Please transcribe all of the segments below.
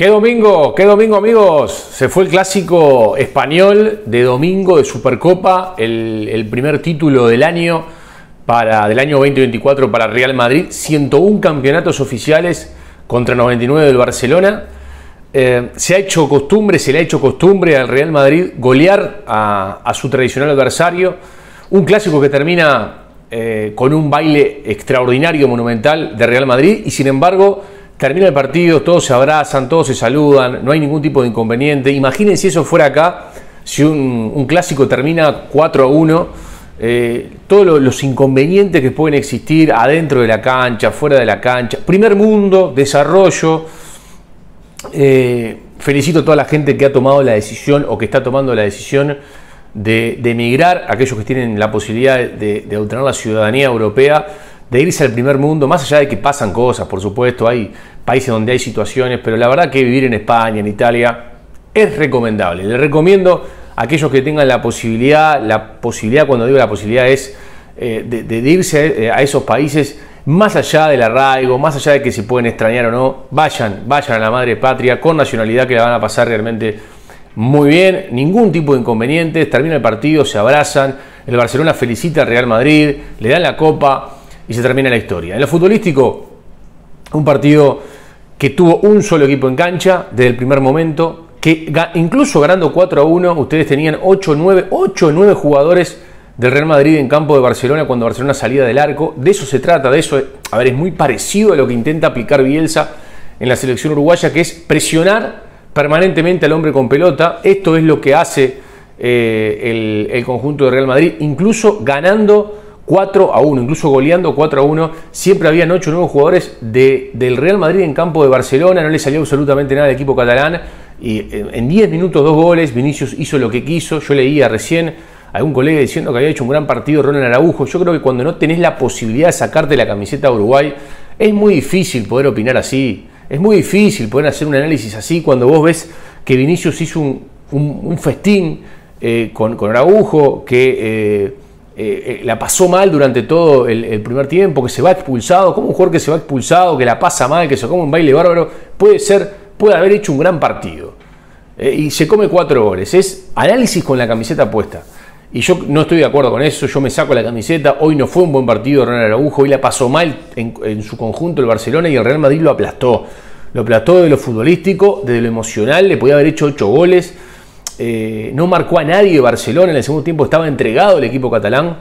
¿Qué domingo? ¿Qué domingo amigos? Se fue el clásico español de domingo de Supercopa, el, primer título del año, para, del año 2024 para Real Madrid, 101 campeonatos oficiales contra 99 del Barcelona. Eh, se ha hecho costumbre, se le ha hecho costumbre al Real Madrid golear a, su tradicional adversario. Un clásico que termina eh, con un baile extraordinario, monumental de Real Madrid y sin embargo termina el partido, todos se abrazan, todos se saludan, no hay ningún tipo de inconveniente. Imagínense si eso fuera acá, si un, clásico termina 4 a 1, eh, todos los inconvenientes que pueden existir adentro de la cancha, fuera de la cancha, primer mundo, desarrollo. Eh, felicito a toda la gente que ha tomado la decisión o que está tomando la decisión de, emigrar, aquellos que tienen la posibilidad de, de obtener la ciudadanía europea de irse al primer mundo, más allá de que pasan cosas, por supuesto, hay países donde hay situaciones, pero la verdad que vivir en España, en Italia, es recomendable. Le recomiendo a aquellos que tengan la posibilidad, la posibilidad, cuando digo la posibilidad es eh, de, irse eh, a, esos países, más allá del arraigo, más allá de que se pueden extrañar o no, vayan, vayan a la madre patria con nacionalidad que la van a pasar realmente muy bien, ningún tipo de inconvenientes, termina el partido, se abrazan, el Barcelona felicita al Real Madrid, le dan la copa, y se termina la historia. En lo futbolístico, un partido que tuvo un solo equipo en cancha desde el primer momento, que incluso ganando 4 a 1, ustedes tenían 8 9, 8 9 jugadores del Real Madrid en campo de Barcelona cuando Barcelona salía del arco. De eso se trata, de eso, a ver, es muy parecido a lo que intenta aplicar Bielsa en la selección uruguaya, que es presionar permanentemente al hombre con pelota. Esto es lo que hace eh, el, el conjunto de Real Madrid, incluso ganando 4 a 1, incluso goleando 4 a 1. Siempre habían 8 nuevos jugadores del Real Madrid en campo de Barcelona, no le salió absolutamente nada al equipo catalán. Y en 10 minutos, dos goles, Vinicius hizo lo que quiso. Yo leía recién a algún colega diciendo que había hecho un gran partido Ronald Araujo. Yo creo que cuando no tenés la posibilidad de sacarte la camiseta a Uruguay, es muy difícil poder opinar así. Es muy difícil poder hacer un análisis así cuando vos ves que Vinicius hizo un, festín eh, con, con, Araujo, que eh, eh, eh, la pasó mal durante todo el, primer tiempo, que se va expulsado, como un jugador que se va expulsado, que la pasa mal, que se come un baile bárbaro, puede ser, puede haber hecho un gran partido. Eh, y se come cuatro goles. Es análisis con la camiseta puesta. Y yo no estoy de acuerdo con eso, yo me saco la camiseta, hoy no fue un buen partido Ronald Araujo, hoy la pasó mal en, su conjunto el Barcelona y el Real Madrid lo aplastó. Lo aplastó de lo futbolístico, de lo emocional, le podía haber hecho ocho goles eh, no marcó a nadie de Barcelona, en el segundo tiempo estaba entregado el equipo catalán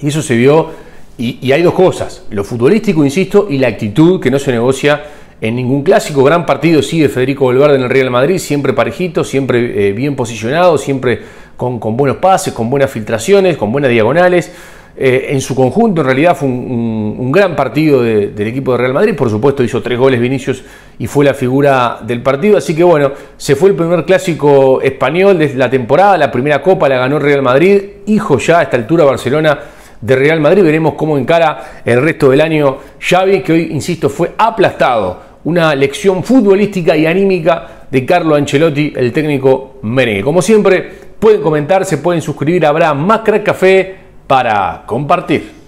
y eso se vio. Y, hay dos cosas, lo futbolístico, insisto, y la actitud que no se negocia en ningún clásico. Gran partido sigue Federico Valverde en el Real Madrid, siempre parejito, siempre eh, bien posicionado, siempre con buenos pases, con buenas filtraciones, con buenas diagonales. Eh, en su conjunto, en realidad fue un, gran partido del equipo de Real Madrid. Por supuesto, hizo tres goles Vinicius y fue la figura del partido. Así que bueno, se fue el primer clásico español de la temporada. La primera copa la ganó Real Madrid. Hijo ya a esta altura Barcelona de Real Madrid. Veremos cómo encara el resto del año Xavi, que hoy, insisto, fue aplastado. Una lección futbolística y anímica de Carlo Ancelotti, el técnico merengue. Como siempre, pueden comentar, se pueden suscribir. Habrá más Crack Café para compartir.